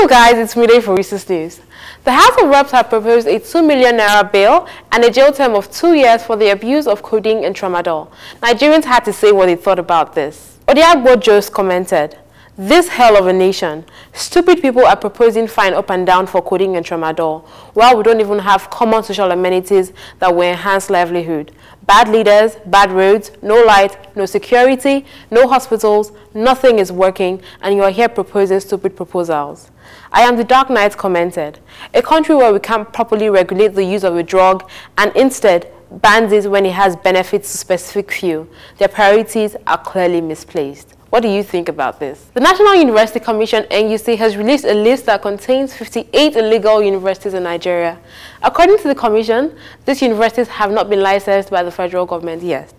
What's guys, it's Mide for Resuss News. The House of Reps have proposed a 2 million naira bail and a jail term of two years for the abuse of codeine and tramadol. Nigerians had to say what they thought about this. Odiagbo Jos commented, this hell of a nation. Stupid people are proposing fine up and down for codeine and tramadol, while we don't even have common social amenities that will enhance livelihood. Bad leaders, bad roads, no light, no security, no hospitals, nothing is working, and you are here proposing stupid proposals. I am the Dark Knight commented. A country where we can't properly regulate the use of a drug and instead bans it when it has benefits to specific few. Their priorities are clearly misplaced. What do you think about this? The National University Commission NUC has released a list that contains 58 illegal universities in Nigeria. According to the commission, these universities have not been licensed by the federal government yet.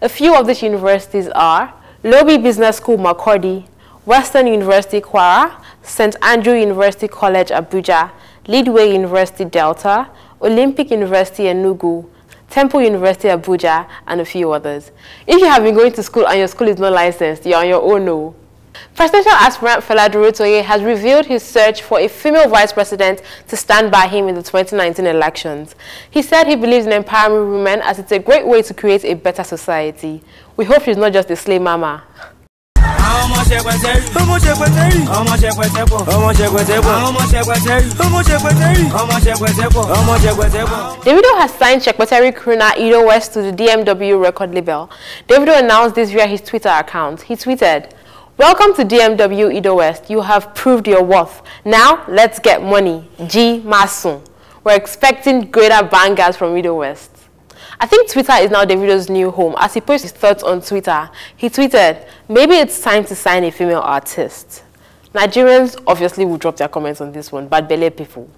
A few of these universities are Lobi Business School Makurdi, Western University Kwara, St. Andrew University College Abuja, Leadway University Delta, Olympic University Enugu, Temple University Abuja, and a few others. If you have been going to school and your school is not licensed, you're on your own no. Presidential aspirant Fela Durotoye has revealed his search for a female vice president to stand by him in the 2019 elections. He said he believes in empowering women as it's a great way to create a better society. We hope she's not just a slave mama. Davido has signed Shekpeteri crooner Idowest to the DMW record label. Davido announced this via his Twitter account. He tweeted, Welcome to DMW Idowest. You have proved your worth. Now, let's get money. Ji Masun. We're expecting greater bangers from Idowest. I think Twitter is now Davido's new home. As he posted his thoughts on Twitter, he tweeted, maybe it's time to sign a female artist. Nigerians obviously will drop their comments on this one, but Bele people.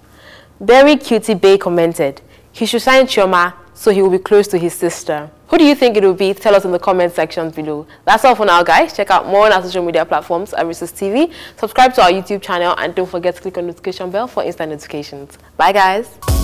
Berry Cutie Bay commented, he should sign Chioma so he will be close to his sister. Who do you think it will be? Tell us in the comment section below. That's all for now, guys. Check out more on our social media platforms at Resuss TV. Subscribe to our YouTube channel and don't forget to click on the notification bell for instant notifications. Bye, guys.